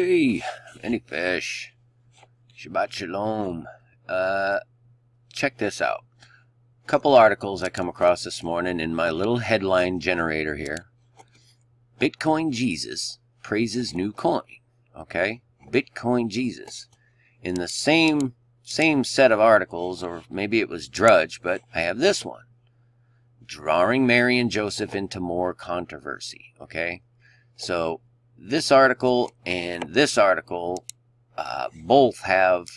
Hey, Many Fish. Shabbat shalom. Uh, check this out. Couple articles I come across this morning in my little headline generator here. Bitcoin Jesus praises new coin. Okay, Bitcoin Jesus. In the same same set of articles, or maybe it was Drudge, but I have this one. Drawing Mary and Joseph into Moore controversy. Okay, so this article and this article uh, both have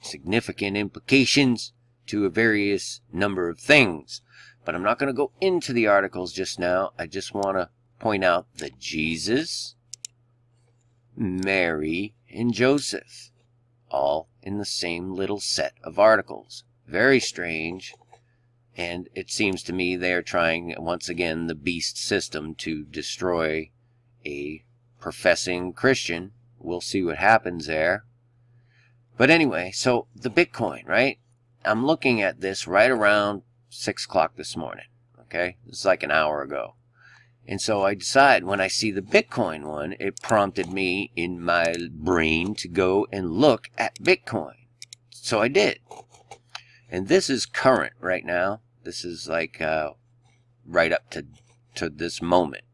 significant implications to a various number of things. But I'm not going to go into the articles just now. I just want to point out that Jesus, Mary, and Joseph, all in the same little set of articles. Very strange. And it seems to me they are trying, once again, the beast system to destroy a professing Christian. We'll see what happens there. But anyway, so the Bitcoin, right? I'm looking at this right around 6 o'clock this morning. Okay? Is like an hour ago. And so I decide when I see the Bitcoin one, it prompted me in my brain to go and look at Bitcoin. So I did. And this is current right now. This is like uh, right up to, to this moment.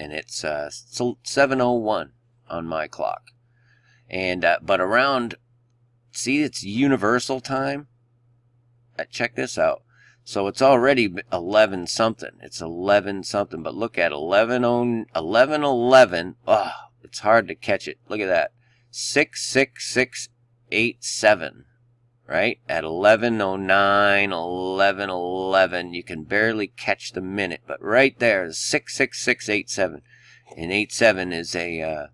And it's uh, 7.01 on my clock. And uh, But around, see, it's universal time. Uh, check this out. So it's already 11 something. It's 11 something. But look at 11 on 11 11. Oh, it's hard to catch it. Look at that. 66687. Right? At 1109, 1111. You can barely catch the minute. But right there is 66687. And 87 is a, uh,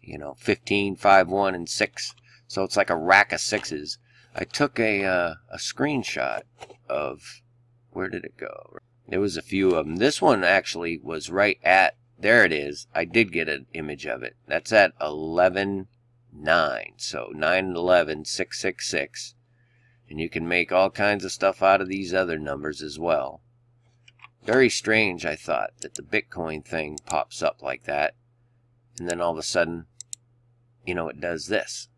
you know, 15, 5, 1, and 6. So it's like a rack of sixes. I took a uh, a screenshot of where did it go? There was a few of them. This one actually was right at there. It is. I did get an image of it. That's at eleven nine. So nine eleven six six six, and you can make all kinds of stuff out of these other numbers as well. Very strange, I thought, that the Bitcoin thing pops up like that, and then all of a sudden, you know, it does this.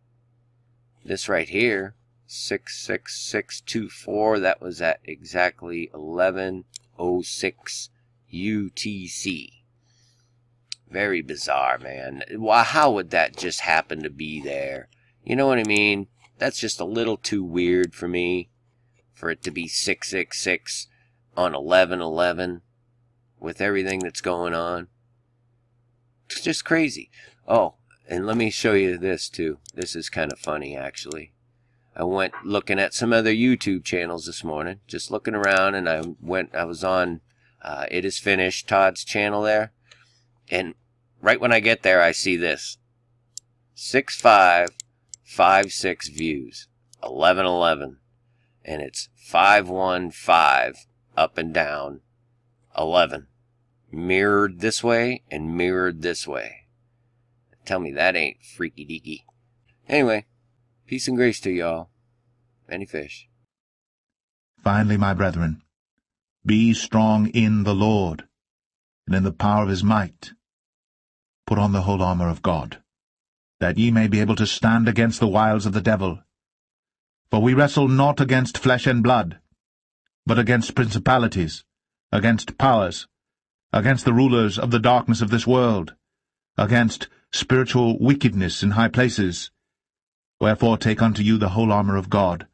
This right here 66624. That was at exactly 1106 UTC. Very bizarre, man. Why, how would that just happen to be there? You know what I mean? That's just a little too weird for me. For it to be 666 on 1111 with everything that's going on. It's just crazy. Oh, and let me show you this too. This is kind of funny, actually. I went looking at some other YouTube channels this morning, just looking around, and I went. I was on uh, It Is Finished Todd's channel there, and right when I get there, I see this six five five six views, eleven eleven, and it's five one five up and down, eleven, mirrored this way and mirrored this way. Tell me that ain't freaky deaky. Anyway, Peace and grace to y'all. Many Fish. Finally, my brethren, be strong in the Lord, and in the power of his might. Put on the whole armour of God, that ye may be able to stand against the wiles of the devil. For we wrestle not against flesh and blood, but against principalities, against powers, against the rulers of the darkness of this world, against spiritual wickedness in high places. Wherefore take unto you the whole armour of God,